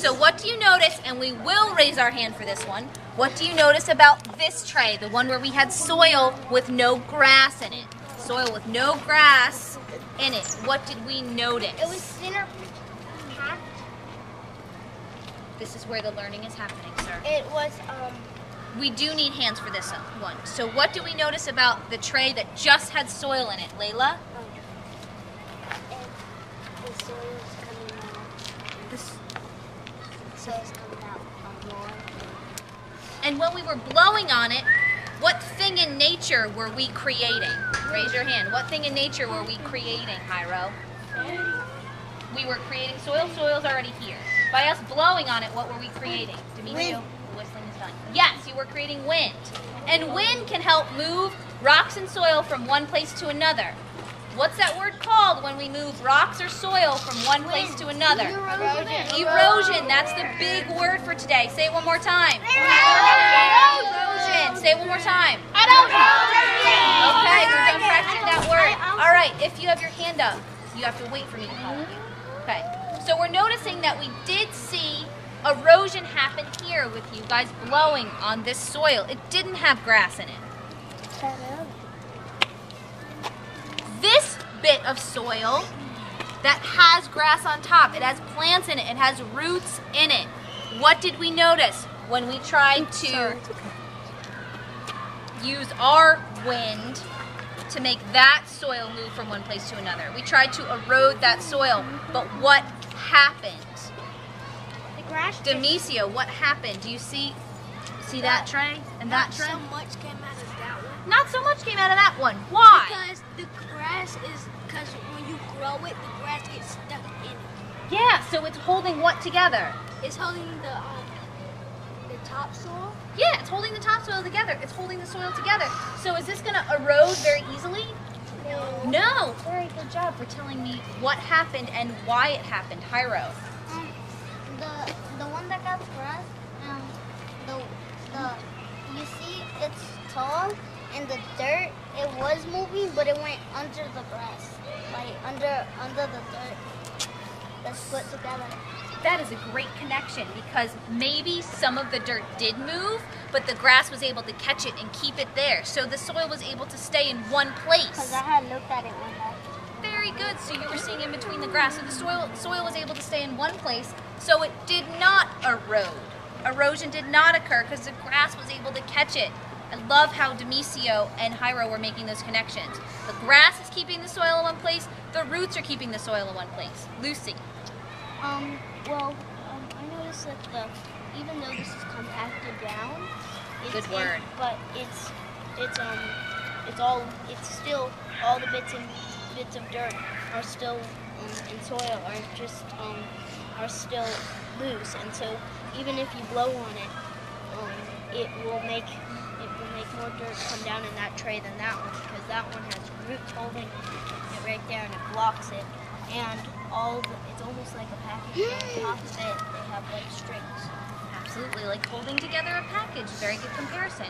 So what do you notice, and we will raise our hand for this one, what do you notice about this tray, the one where we had soil with no grass in it? Soil with no grass in it. What did we notice? It was thinner packed. This is where the learning is happening, sir. It was um We do need hands for this one. So what do we notice about the tray that just had soil in it, Layla? and the soil's coming out. This, Soil's coming out and when we were blowing on it, what thing in nature were we creating? Raise your hand. What thing in nature were we creating, Hyro? We were creating soil. Soil's already here. By us blowing on it, what were we creating? Demetrio, the whistling is done. Yes, you were creating wind. And wind can help move rocks and soil from one place to another. What's that word called when we move rocks or soil from one place to another? Erosion. Erosion. That's the big word for today. Say it one more time. Erosion. Erosion. Say it one more time. I don't know. Okay, we're done practicing that word. All right, if you have your hand up, you have to wait for me to call you. Okay, so we're noticing that we did see erosion happen here with you guys blowing on this soil. It didn't have grass in it. This bit of soil that has grass on top, it has plants in it, it has roots in it. What did we notice when we tried to use our wind to make that soil move from one place to another. We tried to erode that soil, but what happened? The grass. What happened? Do you see see that tray and that Not tray? so much came out of that one. Not so much came out of that one. Why? Because the grass is, because when you grow it, the grass gets stuck in it. Yeah, so it's holding what together? It's holding the um, the topsoil. Yeah, it's holding the topsoil together. It's holding the soil together. So is this going to erode very easily? No. No. Very good job for telling me what happened and why it happened. Hyro. Um, the the one that got grass. Um, the the you see it's tall and the dirt. It was moving, but it went under the grass, like under under the dirt. That's put together. That is a great connection because maybe some of the dirt did move, but the grass was able to catch it and keep it there. So the soil was able to stay in one place. Cause. I had looked at it one day. Very good. So you were seeing in between the grass. So the soil soil was able to stay in one place, so it did not erode. Erosion did not occur because the grass was able to catch it. I love how Demisio and Hyro were making those connections. The grass is keeping the soil in one place, the roots are keeping the soil in one place. Lucy. Um, well, um, I noticed that the even though this is compacted down, it's Good word. but it's it's um it's all it's still all the bits and bits of dirt are still um, in soil are just um are still loose, and so even if you blow on it, um, it will make it will make more dirt come down in that tray than that one because that one has roots holding it right there and it blocks it and all the, it's almost like a package on top of it they have like strings Absolutely, like holding together a package. Very good comparison.